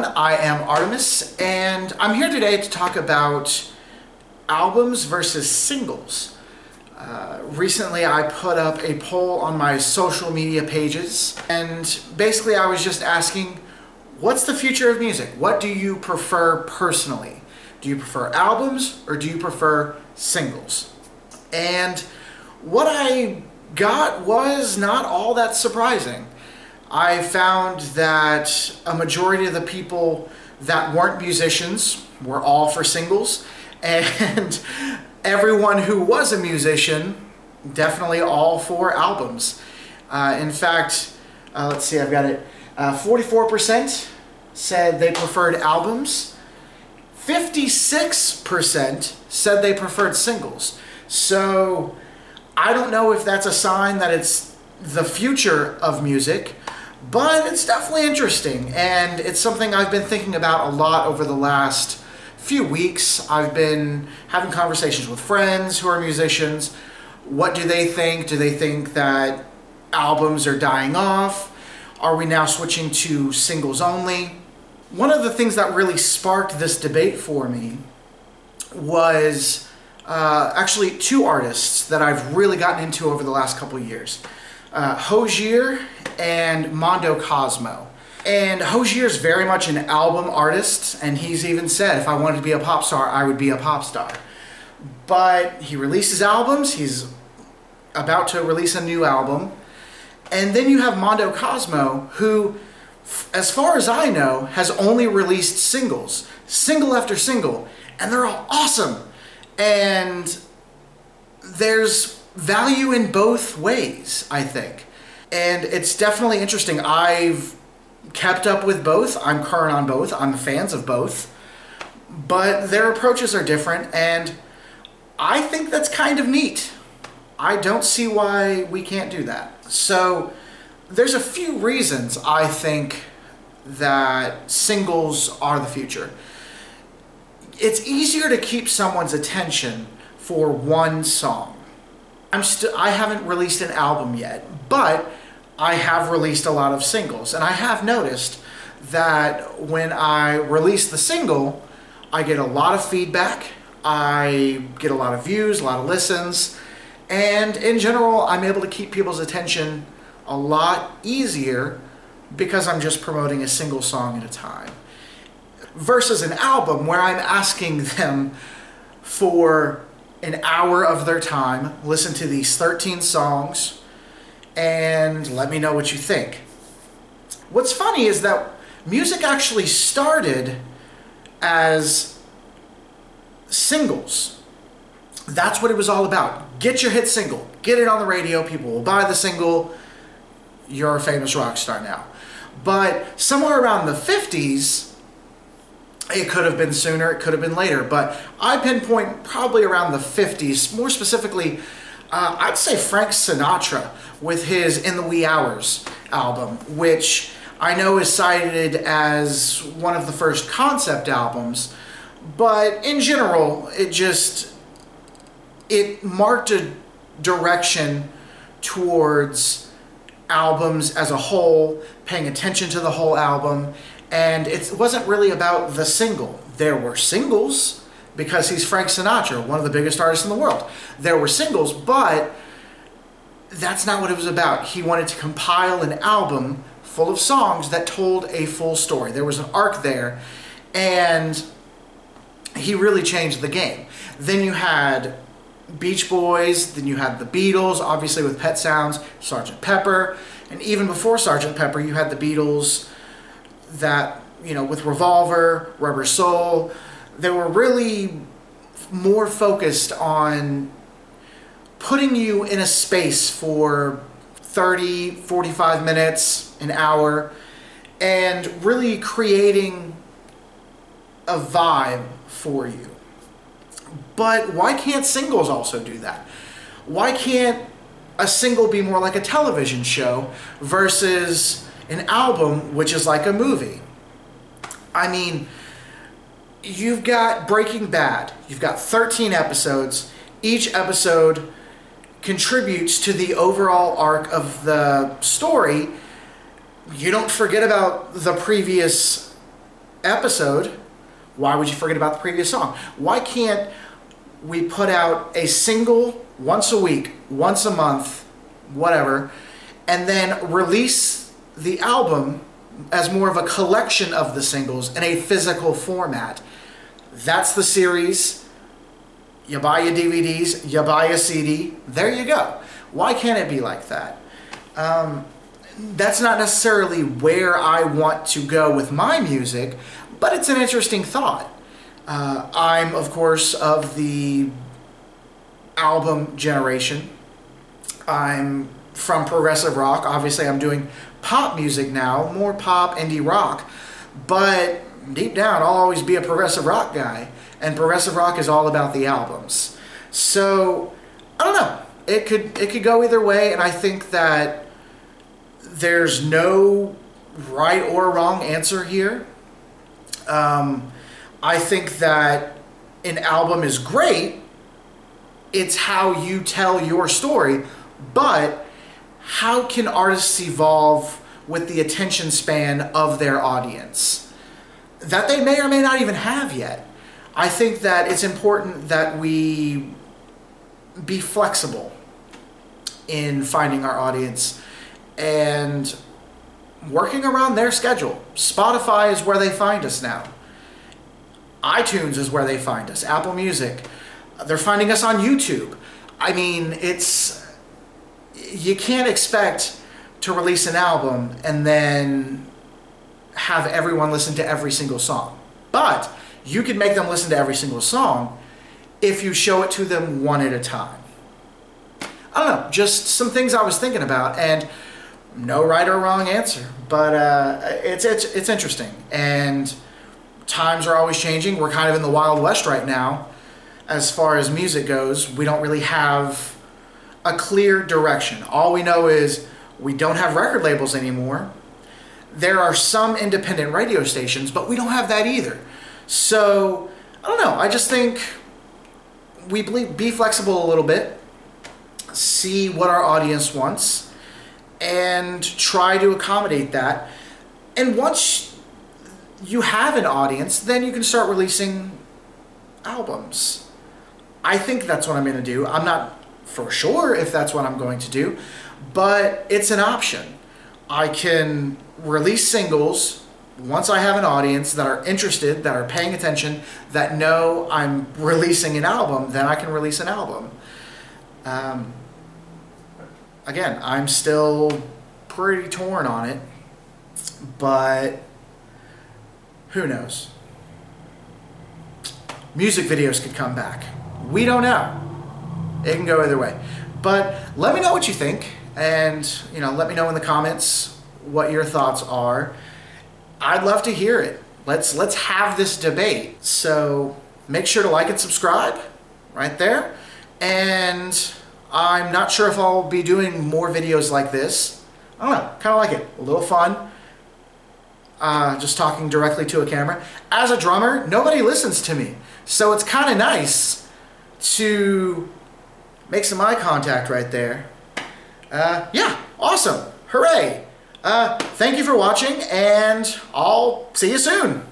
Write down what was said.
everyone. I am Artemus, and I'm here today to talk about albums versus singles. Uh, recently, I put up a poll on my social media pages, and basically, I was just asking, what's the future of music? What do you prefer personally? Do you prefer albums or do you prefer singles? And what I got was not all that surprising. I found that a majority of the people that weren't musicians were all for singles, and everyone who was a musician definitely all for albums. Uh, in fact, uh, let's see, I've got it. Uh, 44% said they preferred albums. 56% said they preferred singles. So I don't know if that's a sign that it's the future of music but it's definitely interesting, and it's something I've been thinking about a lot over the last few weeks. I've been having conversations with friends who are musicians. What do they think? Do they think that albums are dying off? Are we now switching to singles only? One of the things that really sparked this debate for me was uh, actually two artists that I've really gotten into over the last couple years uh, Hozier and Mondo Cosmo. And Hozier is very much an album artist, and he's even said if I wanted to be a pop star, I would be a pop star. But he releases albums, he's about to release a new album. And then you have Mondo Cosmo, who, as far as I know, has only released singles, single after single, and they're all awesome. And there's value in both ways, I think. And it's definitely interesting. I've kept up with both. I'm current on both. I'm fans of both. But their approaches are different, and I think that's kind of neat. I don't see why we can't do that. So there's a few reasons I think that singles are the future. It's easier to keep someone's attention for one song. I'm still I haven't released an album yet, but I have released a lot of singles, and I have noticed that when I release the single, I get a lot of feedback. I get a lot of views, a lot of listens, and in general, I'm able to keep people's attention a lot easier because I'm just promoting a single song at a time. Versus an album where I'm asking them for an hour of their time, listen to these 13 songs, and let me know what you think. What's funny is that music actually started as singles. That's what it was all about. Get your hit single, get it on the radio, people will buy the single, you're a famous rock star now. But somewhere around the 50s, it could have been sooner, it could have been later, but I pinpoint probably around the 50s, more specifically, uh, I'd say Frank Sinatra with his In the Wee Hours album, which I know is cited as one of the first concept albums, but in general, it just, it marked a direction towards albums as a whole, paying attention to the whole album, and it wasn't really about the single. There were singles because he's Frank Sinatra, one of the biggest artists in the world. There were singles, but that's not what it was about. He wanted to compile an album full of songs that told a full story. There was an arc there, and he really changed the game. Then you had Beach Boys, then you had the Beatles, obviously with Pet Sounds, Sgt. Pepper, and even before Sgt. Pepper, you had the Beatles that, you know, with Revolver, Rubber Soul, they were really more focused on putting you in a space for 30, 45 minutes, an hour, and really creating a vibe for you. But why can't singles also do that? Why can't a single be more like a television show versus an album, which is like a movie. I mean, you've got Breaking Bad, you've got 13 episodes. Each episode contributes to the overall arc of the story. You don't forget about the previous episode, why would you forget about the previous song? Why can't we put out a single once a week, once a month, whatever, and then release the album as more of a collection of the singles in a physical format? That's the series. You buy your DVDs, you buy a CD, there you go. Why can't it be like that? Um, that's not necessarily where I want to go with my music, but it's an interesting thought. Uh, I'm, of course, of the album generation. I'm from progressive rock. Obviously, I'm doing pop music now, more pop, indie rock. But deep down, I'll always be a progressive rock guy. And progressive rock is all about the albums. So, I don't know. It could it could go either way, and I think that there's no right or wrong answer here. Um, I think that an album is great. It's how you tell your story, but how can artists evolve with the attention span of their audience that they may or may not even have yet? I think that it's important that we be flexible in finding our audience and working around their schedule. Spotify is where they find us now. iTunes is where they find us. Apple Music. They're finding us on YouTube. I mean, it's you can't expect to release an album and then have everyone listen to every single song. But you can make them listen to every single song if you show it to them one at a time. I don't know, just some things I was thinking about and no right or wrong answer, but uh, it's, it's, it's interesting. And times are always changing. We're kind of in the Wild West right now as far as music goes. We don't really have a clear direction. All we know is we don't have record labels anymore. There are some independent radio stations, but we don't have that either. So, I don't know. I just think we be flexible a little bit, see what our audience wants and try to accommodate that. And once you have an audience, then you can start releasing albums. I think that's what I'm going to do. I'm not for sure if that's what I'm going to do, but it's an option. I can release singles once I have an audience that are interested, that are paying attention, that know I'm releasing an album, then I can release an album. Um, again, I'm still pretty torn on it, but who knows? Music videos could come back. We don't know. It can go either way. But let me know what you think, and you know, let me know in the comments what your thoughts are. I'd love to hear it. Let's let's have this debate. So make sure to like and subscribe right there. And I'm not sure if I'll be doing more videos like this. I don't know, kind of like it. A little fun. Uh, just talking directly to a camera. As a drummer, nobody listens to me. So it's kind of nice to make some eye contact right there. Uh, yeah, awesome. Hooray. Uh, thank you for watching, and I'll see you soon.